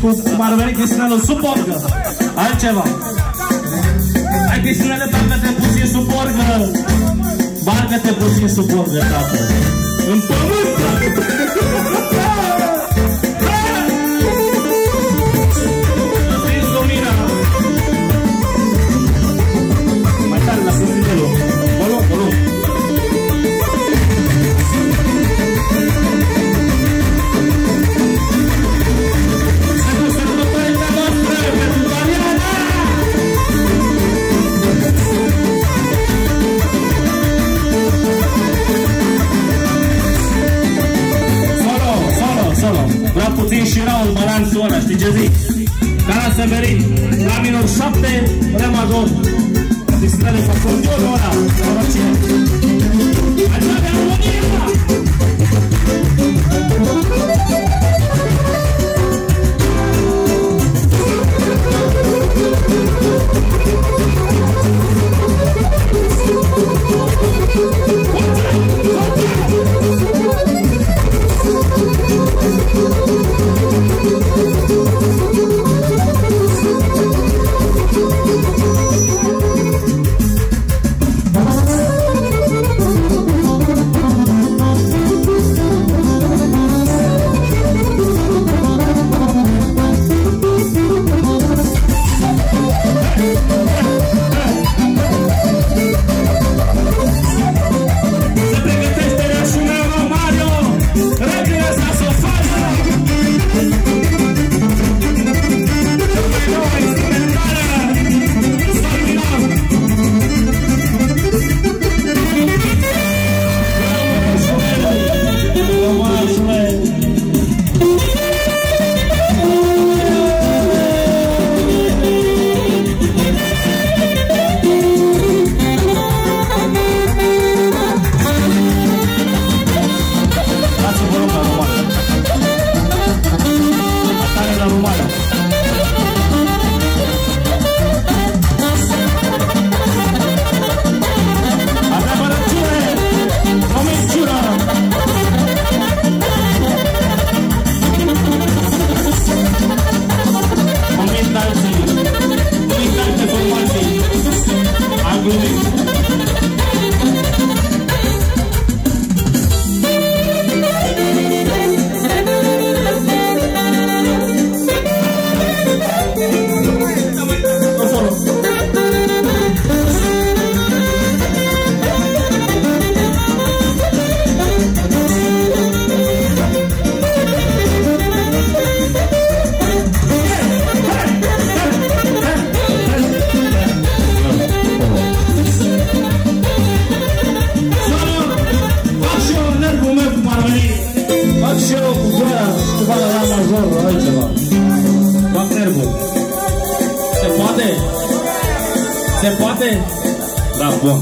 cu cum ar veni Cristinelul sub orgă. Altceva. Hai Cristinele, bagă-te puțin sub orgă. Bagă-te puțin sub orgă, tată. În pământ! Paul Măranțul ăla, știi ce zic? Ca Severin, la minor 7, re major. Distele pe acolo, ăla, mă rog și eu cu gura, ceva la la major, altceva. Fac nervul. Se poate? Se poate? Da, bun.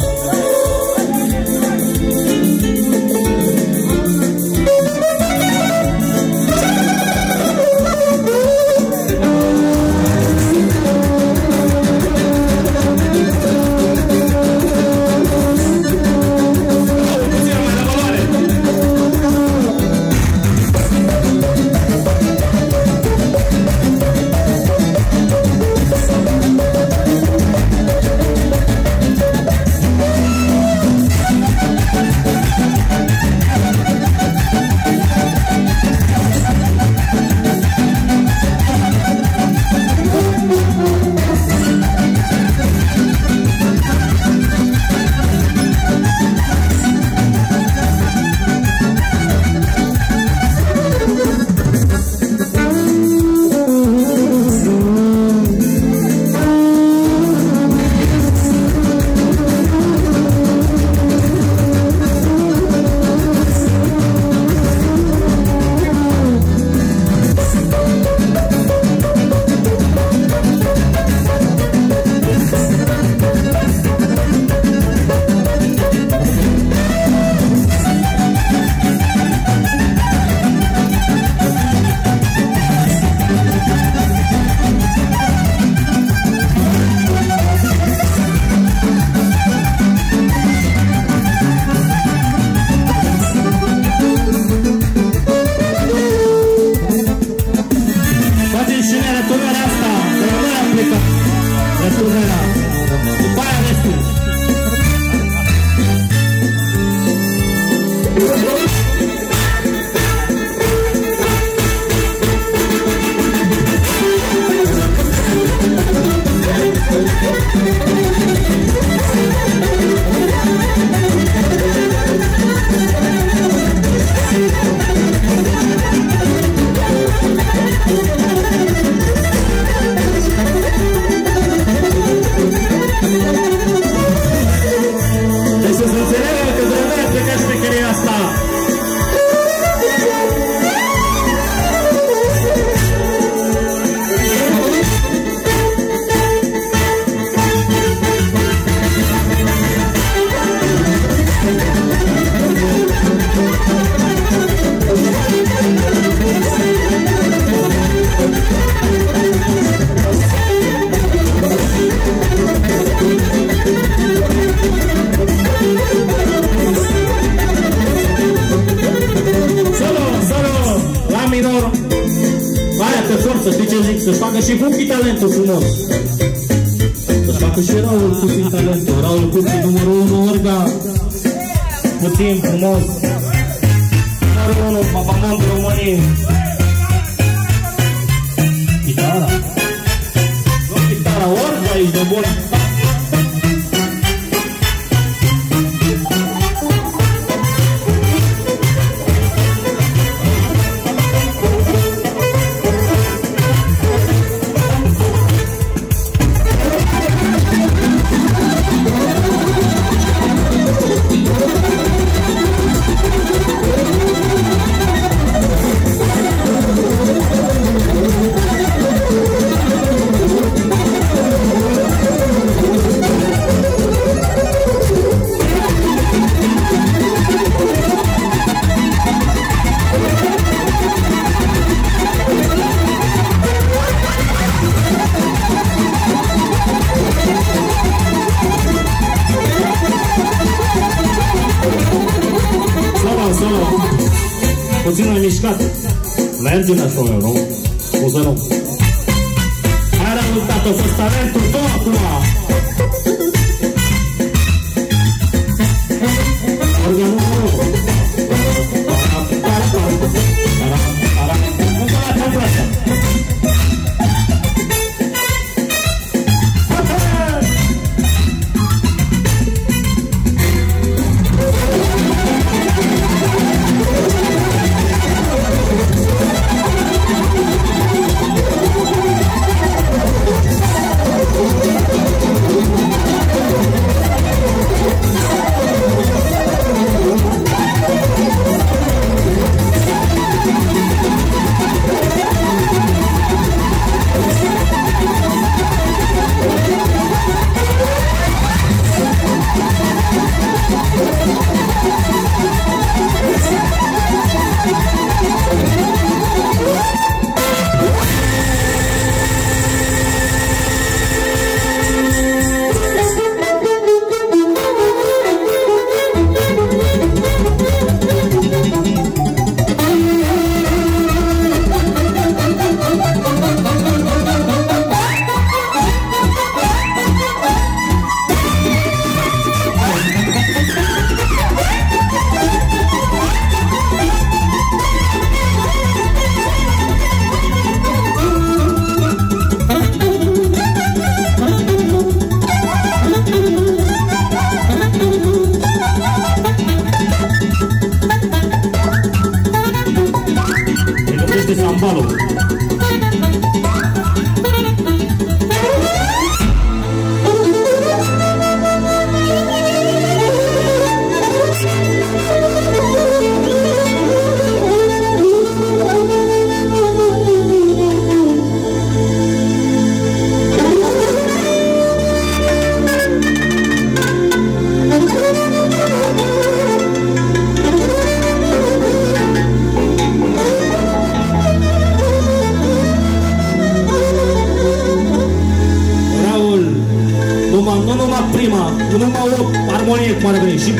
aiutato a sostenere.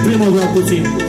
Primul vreau puțin.